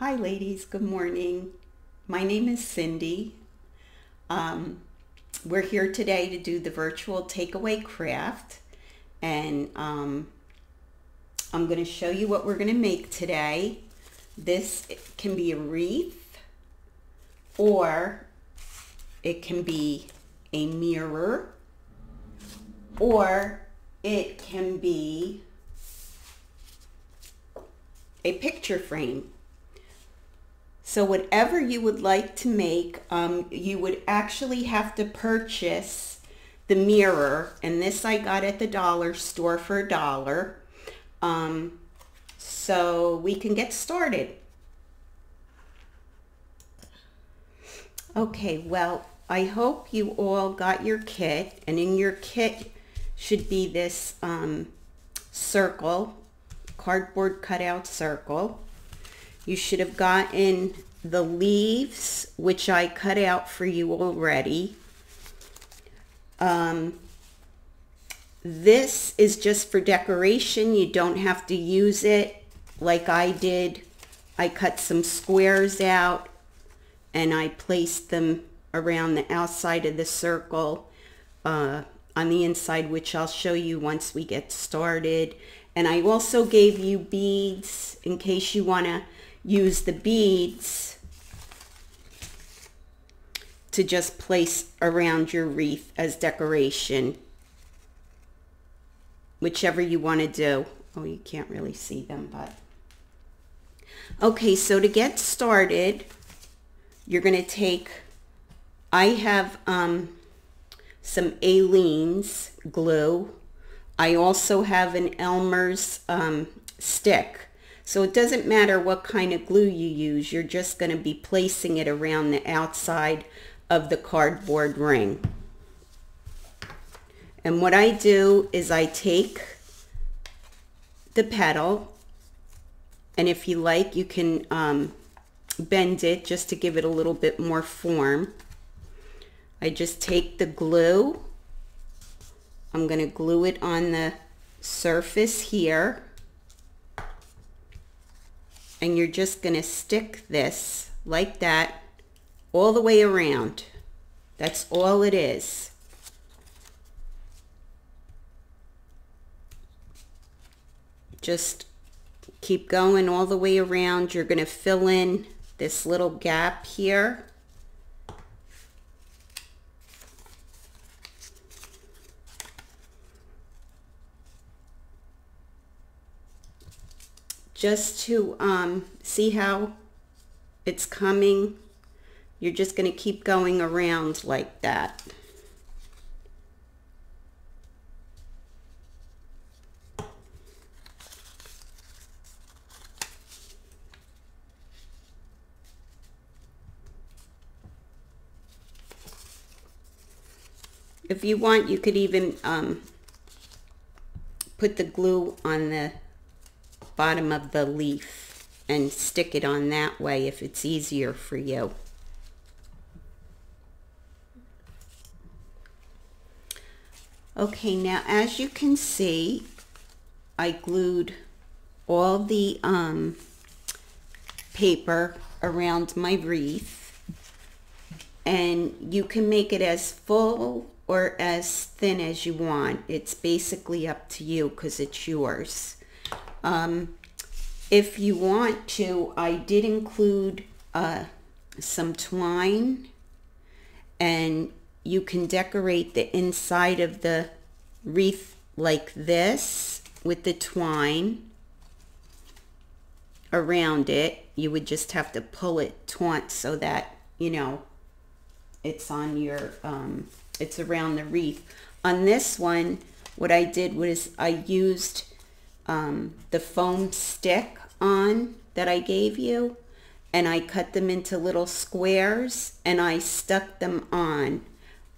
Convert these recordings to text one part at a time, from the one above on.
Hi ladies, good morning. My name is Cindy. Um, we're here today to do the virtual takeaway craft and um, I'm going to show you what we're going to make today. This can be a wreath or it can be a mirror or it can be a picture frame. So whatever you would like to make, um, you would actually have to purchase the mirror. And this I got at the dollar store for a dollar. Um, so we can get started. Okay, well, I hope you all got your kit. And in your kit should be this um, circle, cardboard cutout circle. You should have gotten the leaves, which I cut out for you already. Um, this is just for decoration. You don't have to use it like I did. I cut some squares out and I placed them around the outside of the circle uh, on the inside, which I'll show you once we get started. And I also gave you beads in case you want to use the beads to just place around your wreath as decoration. Whichever you want to do. Oh, you can't really see them, but... Okay, so to get started, you're going to take... I have um, some Aleene's glue. I also have an Elmer's um, stick so it doesn't matter what kind of glue you use, you're just going to be placing it around the outside of the cardboard ring. And what I do is I take the petal, and if you like, you can um, bend it just to give it a little bit more form. I just take the glue, I'm going to glue it on the surface here and you're just going to stick this like that all the way around. That's all it is. Just keep going all the way around. You're going to fill in this little gap here. Just to um, see how it's coming. You're just going to keep going around like that. If you want, you could even um, put the glue on the bottom of the leaf and stick it on that way if it's easier for you. Okay, now as you can see, I glued all the um, paper around my wreath and you can make it as full or as thin as you want. It's basically up to you because it's yours. Um, if you want to, I did include uh, some twine and you can decorate the inside of the wreath like this with the twine around it. You would just have to pull it taut so that, you know, it's on your, um, it's around the wreath. On this one, what I did was I used um, the foam stick on that I gave you and I cut them into little squares and I stuck them on.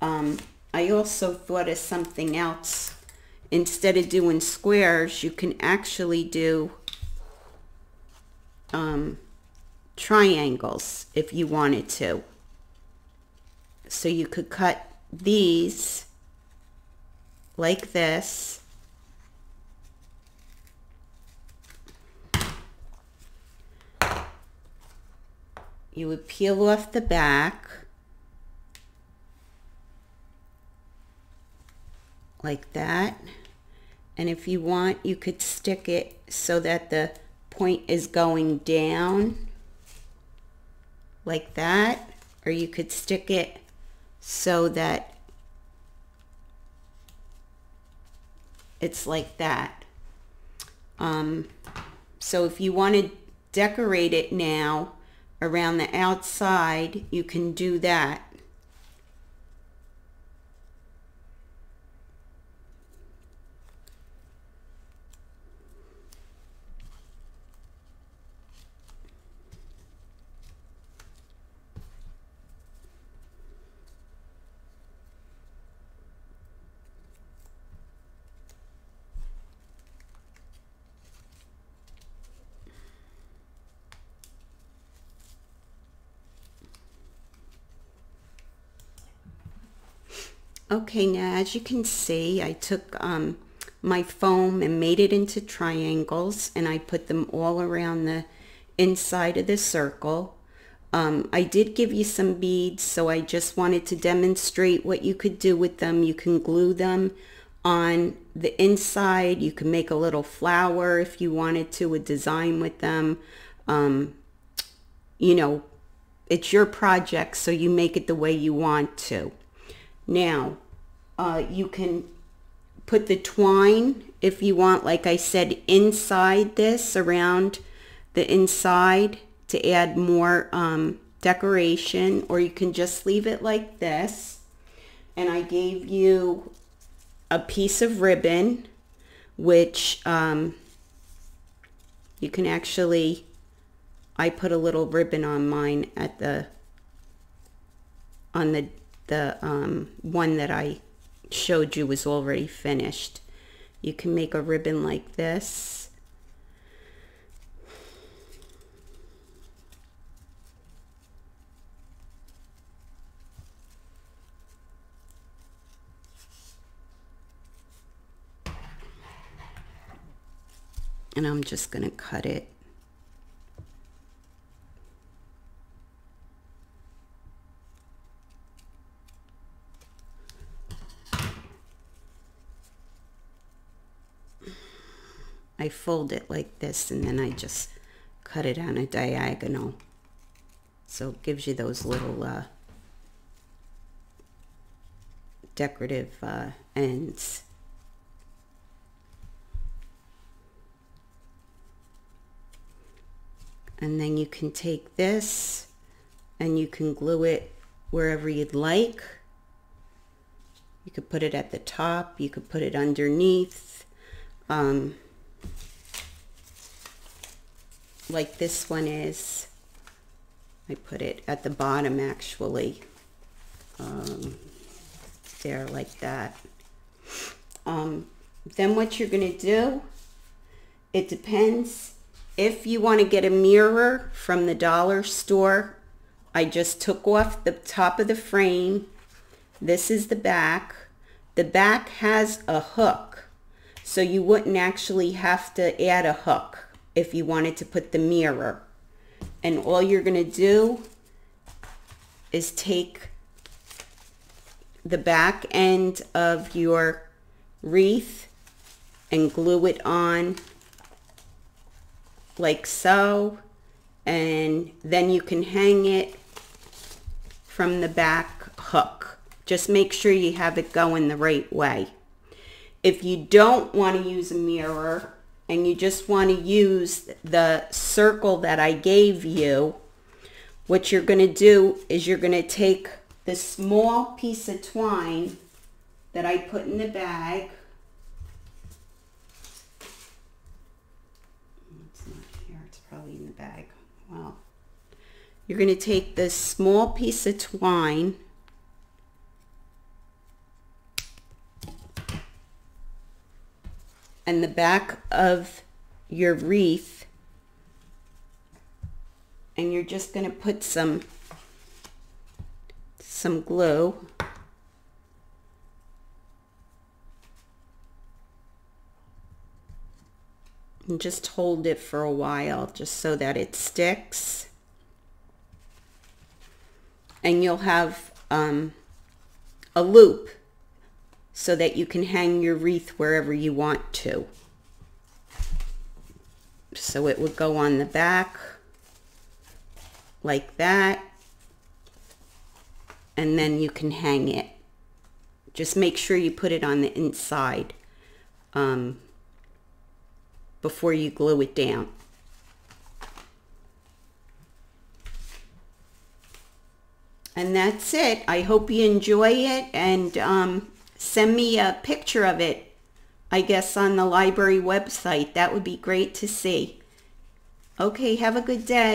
Um, I also thought of something else. Instead of doing squares, you can actually do um, triangles if you wanted to. So you could cut these like this you would peel off the back like that. And if you want, you could stick it so that the point is going down like that. Or you could stick it so that it's like that. Um, so if you want to decorate it now around the outside, you can do that. Okay, now as you can see, I took um, my foam and made it into triangles and I put them all around the inside of the circle. Um, I did give you some beads, so I just wanted to demonstrate what you could do with them. You can glue them on the inside. You can make a little flower if you wanted to, a design with them. Um, you know, it's your project, so you make it the way you want to. Now, uh, you can put the twine if you want, like I said, inside this, around the inside to add more um, decoration, or you can just leave it like this. And I gave you a piece of ribbon, which um, you can actually, I put a little ribbon on mine at the, on the the um, one that I showed you was already finished. You can make a ribbon like this. And I'm just going to cut it I fold it like this and then I just cut it on a diagonal. So it gives you those little uh, decorative uh, ends. And then you can take this and you can glue it wherever you'd like. You could put it at the top, you could put it underneath. Um, like this one is. I put it at the bottom actually. Um, there like that. Um, then what you're going to do, it depends. If you want to get a mirror from the dollar store, I just took off the top of the frame. This is the back. The back has a hook, so you wouldn't actually have to add a hook if you wanted to put the mirror. And all you're going to do is take the back end of your wreath and glue it on like so. And then you can hang it from the back hook. Just make sure you have it going the right way. If you don't want to use a mirror and you just want to use the circle that I gave you, what you're going to do is you're going to take the small piece of twine that I put in the bag. It's not here, it's probably in the bag. Well, you're going to take this small piece of twine and the back of your wreath and you're just going to put some some glue. And just hold it for a while just so that it sticks. And you'll have um, a loop so that you can hang your wreath wherever you want to. So it would go on the back like that and then you can hang it. Just make sure you put it on the inside um, before you glue it down. And that's it. I hope you enjoy it and um, send me a picture of it, I guess, on the library website. That would be great to see. Okay, have a good day.